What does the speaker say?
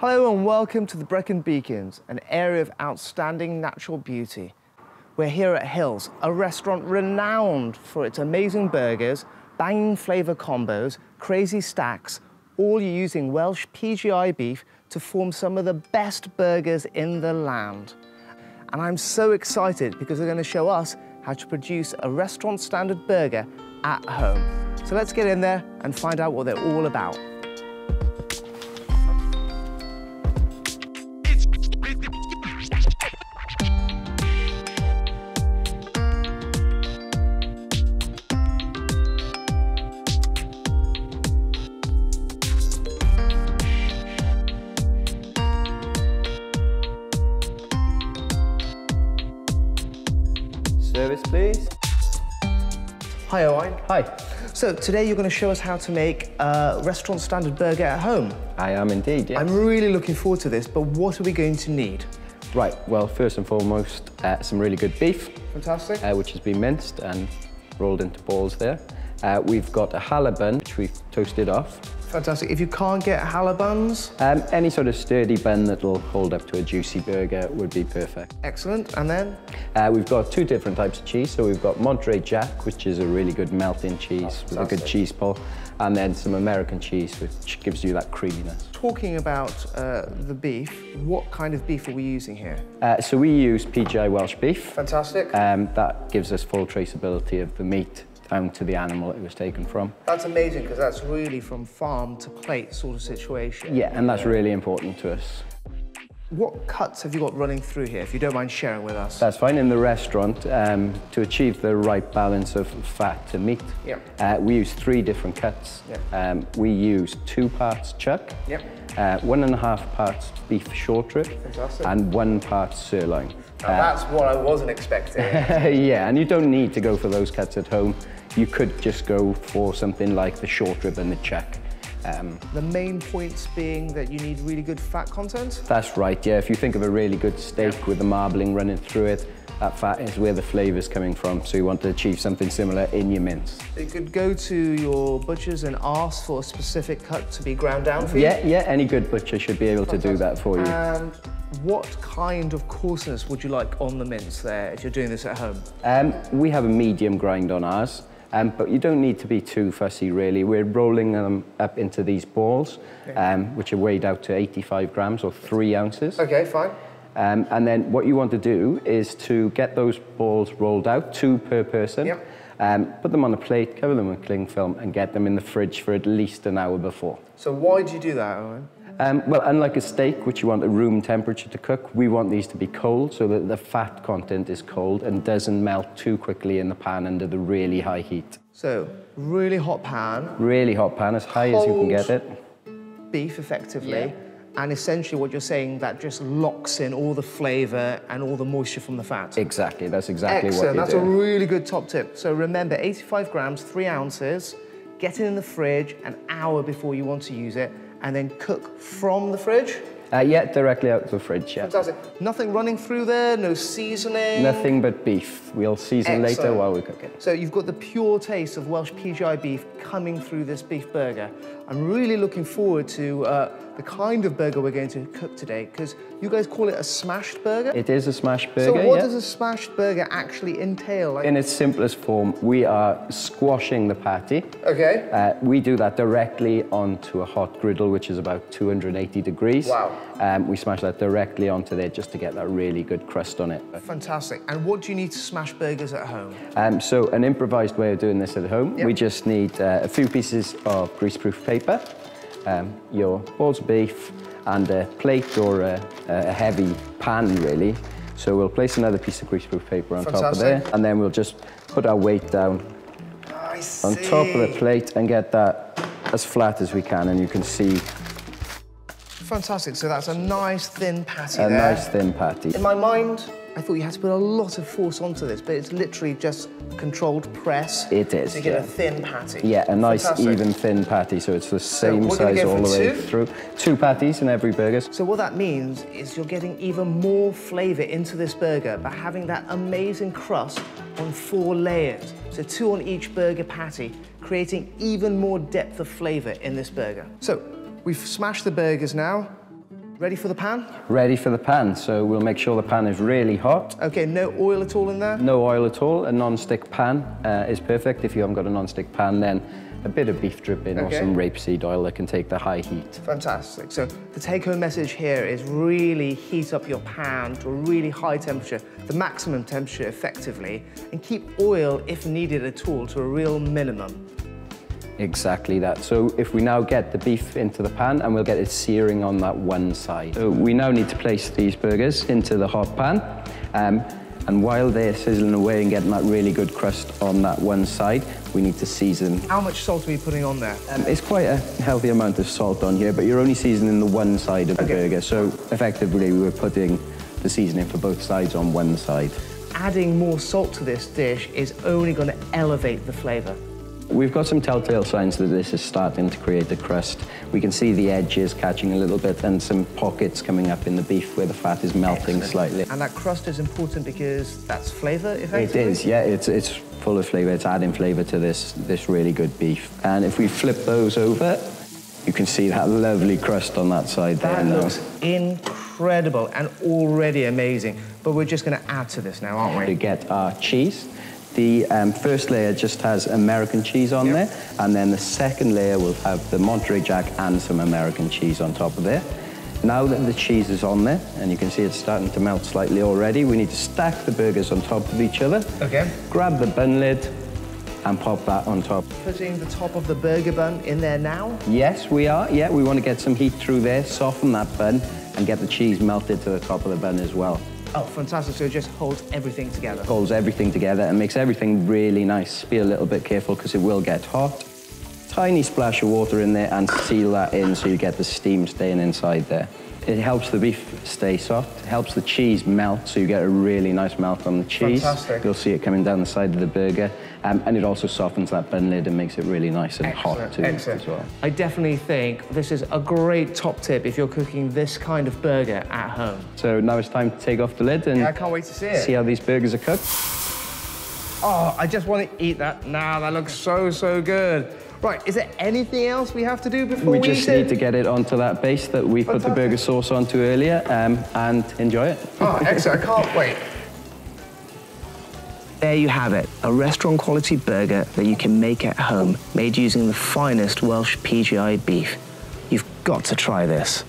Hello and welcome to the Brecon Beacons, an area of outstanding natural beauty. We're here at Hills, a restaurant renowned for its amazing burgers, banging flavour combos, crazy stacks, all using Welsh PGI beef to form some of the best burgers in the land. And I'm so excited because they're going to show us how to produce a restaurant standard burger at home. So let's get in there and find out what they're all about. Service, please. Hi, Owen. Hi. So today you're going to show us how to make a restaurant standard burger at home. I am indeed, yes. I'm really looking forward to this, but what are we going to need? Right, well, first and foremost, uh, some really good beef, Fantastic. uh, which has been minced and rolled into balls there. Uh, we've got a challah bun, which we've toasted off. Fantastic. If you can't get challah buns, Um, any sort of sturdy bun that'll hold up to a juicy burger would be perfect. excellent. And then, Uh, we've got two different types of cheese. So we've got Monterey Jack, which is a really good melting cheese with a good cheese pull, and then some American cheese, which gives you that creaminess. talking about uh, the beef, what kind of beef are we using here? Uh, so we use PGI Welsh beef. Fantastic. Um, that gives us full traceability of the meat to the animal it was taken from. That's amazing because that's really from farm to plate sort of situation. Yeah, and that's really important to us. What cuts have you got running through here, if you don't mind sharing with us? That's fine in the restaurant um, to achieve the right balance of fat to meat. Yep. Uh, we use three different cuts. Yep. Um, we use two parts chuck, Yep. uh, one and a half parts beef short rib, Fantastic. and one part sirloin. Now, that's what I wasn't expecting. yeah, and you don't need to go for those cuts at home. You could just go for something like the short rib and the chuck. Um, the main points being that you need really good fat content. That's right, yeah. If you think of a really good steak with the marbling running through it, that fat is where the flavour's coming from. So you want to achieve something similar in your mince. You could go to your butcher's and ask for a specific cut to be ground down for you. Yeah, yeah, any good butcher should be able to do that for you. And what kind of coarseness would you like on the mince there if you're doing this at home? Um, we have a medium grind on ours, um, but you don't need to be too fussy really. We're rolling them up into these balls, um, which are weighed out to 85 grams or three ounces. Okay, fine. Um, and then what you want to do is to get those balls rolled out, two per person. Yep. Um, put them on a plate, cover them with cling film, and get them in the fridge for at least an hour before. So why do you do that, Owen? Um, well, unlike a steak, which you want at room temperature to cook, we want these to be cold so that the fat content is cold and doesn't melt too quickly in the pan under the really high heat. So, really hot pan, Really hot pan, as high as you can get it. beef effectively, and essentially what you're saying that just locks in all the flavour and all the moisture from the fat. Exactly, that's exactly Excellent, what you that's do. a really good top tip. So remember, 85 grams, three ounces, get it in the fridge an hour before you want to use it, and then cook from the fridge. Uh, yeah, directly out of the fridge, yeah. Fantastic. Nothing running through there, no seasoning. Nothing but beef. We'll season later while we cook it. So you've got the pure taste of Welsh PGI beef coming through this beef burger. I'm really looking forward to uh, the kind of burger we're going to cook today because you guys call it a smashed burger. It is a smashed burger, so what yeah. does a smashed burger actually entail? Like, In its simplest form, we are squashing the patty. okay. Uh, we do that directly onto a hot griddle, which is about 280 degrees. Wow. Um, we smash that directly onto there just to get that really good crust on it. Fantastic. And what do you need to smash burgers at home? Um, so an improvised way of doing this at home, Yep. we just need uh, a few pieces of greaseproof paper, um, your balls of beef, and a plate or a, a heavy pan, really. So we'll place another piece of greaseproof paper on top of there, and then we'll just put our weight down on top of the plate and get that as flat as we can, and you can see Fantastic. So that's a nice thin patty a there. nice thin patty. In my mind, I thought you had to put a lot of force onto this, but it's literally just controlled press. It is, To get a thin patty. Yeah, a nice Fantastic. even thin patty, so it's the same we're size all the way two? through. Two patties in every burger. So what that means is you're getting even more flavour into this burger by having that amazing crust on four layers. So two on each burger patty, creating even more depth of flavour in this burger. So we've smashed the burgers now. Ready for the pan? Ready for the pan, so we'll make sure the pan is really hot. Okay, no oil at all in there? No oil at all. A non-stick pan uh, is perfect. If you haven't got a non-stick pan, then a bit of beef dripping or some rapeseed oil that can take the high heat. Fantastic. So the take-home message here is really heat up your pan to a really high temperature, the maximum temperature effectively, and keep oil, if needed at all, to a real minimum. Exactly that. So if we now get the beef into the pan and we'll get it searing on that one side. So we now need to place these burgers into the hot pan. Um, and while they're sizzling away and getting that really good crust on that one side, we need to season. How much salt are we putting on there? Um, it's quite a healthy amount of salt on here, but you're only seasoning the one side of the Okay. burger. So effectively, we're putting the seasoning for both sides on one side. Adding more salt to this dish is only going to elevate the flavour. We've got some telltale signs that this is starting to create a crust. We can see the edges catching a little bit and some pockets coming up in the beef where the fat is melting slightly. And that crust is important because that's flavour, It effectively? is, yeah, it's, it's full of flavour. It's adding flavour to this, this really good beef. And if we flip those over, you can see that lovely crust on that side there That looks incredible and already amazing. But we're just going to add to this now, aren't we? to get our cheese. The um, first layer just has American cheese on Yep. there, and then the second layer will have the Monterey Jack and some American cheese on top of there. Now that the cheese is on there, and you can see it's starting to melt slightly already, we need to stack the burgers on top of each other. Okay. Grab the bun lid and pop that on top. Putting the top of the burger bun in there now. Yes, we are. Yeah, we want to get some heat through there, soften that bun, and get the cheese melted to the top of the bun as well. Oh, fantastic. So it just holds everything together. holds everything together and makes everything really nice. Be a little bit careful because it will get hot. Tiny splash of water in there and seal that in so you get the steam staying inside there. It helps the beef stay soft, it helps the cheese melt so you get a really nice melt on the cheese. Fantastic. You'll see it coming down the side of the burger. Um, and it also softens that bun lid and makes it really nice and hot too Excellent. as well. I definitely think this is a great top tip if you're cooking this kind of burger at home. So now it's time to take off the lid and Yeah, I can't wait to see it. see how these burgers are cooked. Oh, I just want to eat that now. That looks so, so good. Right, is there anything else we have to do before we, We just eat need it? to get it onto that base that we put the burger sauce onto earlier um, and enjoy it. Oh, excellent. I can't wait. There you have it, a restaurant quality burger that you can make at home, made using the finest Welsh PGI beef. You've got to try this.